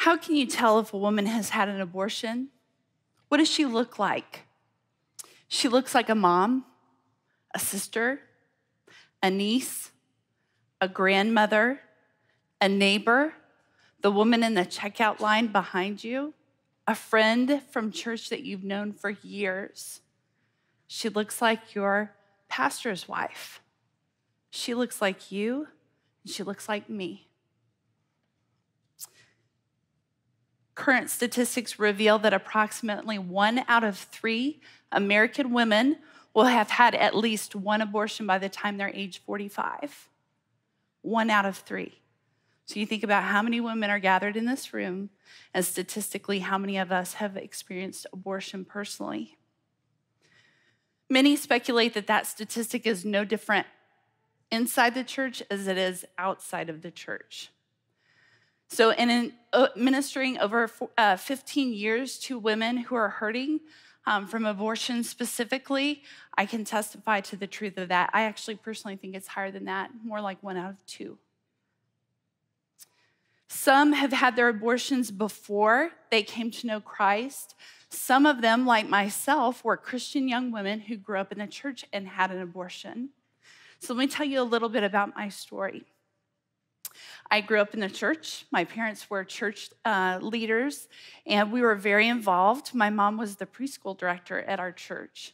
How can you tell if a woman has had an abortion? What does she look like? She looks like a mom, a sister, a niece, a grandmother, a neighbor, the woman in the checkout line behind you, a friend from church that you've known for years. She looks like your pastor's wife. She looks like you, and she looks like me. Current statistics reveal that approximately one out of three American women will have had at least one abortion by the time they're age 45. One out of three. So you think about how many women are gathered in this room, and statistically, how many of us have experienced abortion personally. Many speculate that that statistic is no different inside the church as it is outside of the church. So, in uh, ministering over uh, 15 years to women who are hurting um, from abortion specifically, I can testify to the truth of that. I actually personally think it's higher than that, more like one out of two. Some have had their abortions before they came to know Christ. Some of them, like myself, were Christian young women who grew up in the church and had an abortion. So let me tell you a little bit about my story. I grew up in the church. My parents were church uh, leaders, and we were very involved. My mom was the preschool director at our church.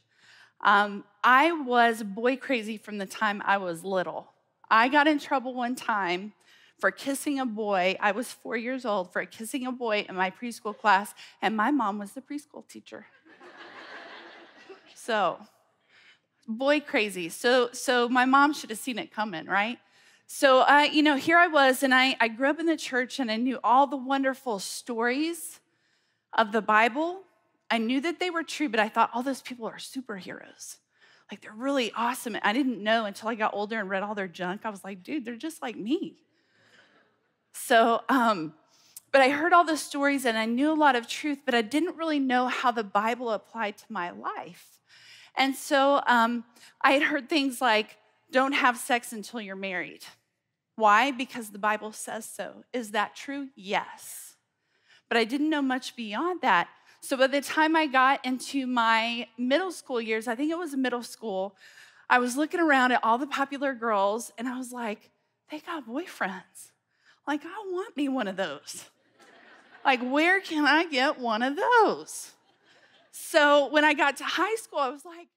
Um, I was boy crazy from the time I was little. I got in trouble one time for kissing a boy. I was four years old for kissing a boy in my preschool class, and my mom was the preschool teacher. so, boy crazy. So, so my mom should have seen it coming, right? So, I, you know, here I was, and I, I grew up in the church, and I knew all the wonderful stories of the Bible. I knew that they were true, but I thought all those people are superheroes. Like they're really awesome. I didn't know until I got older and read all their junk. I was like, dude, they're just like me. So, um, but I heard all the stories and I knew a lot of truth, but I didn't really know how the Bible applied to my life. And so um, I had heard things like, don't have sex until you're married. Why? Because the Bible says so. Is that true? Yes. But I didn't know much beyond that. So by the time I got into my middle school years, I think it was middle school, I was looking around at all the popular girls and I was like, they got boyfriends. Like, I want me one of those. like, where can I get one of those? So when I got to high school, I was like,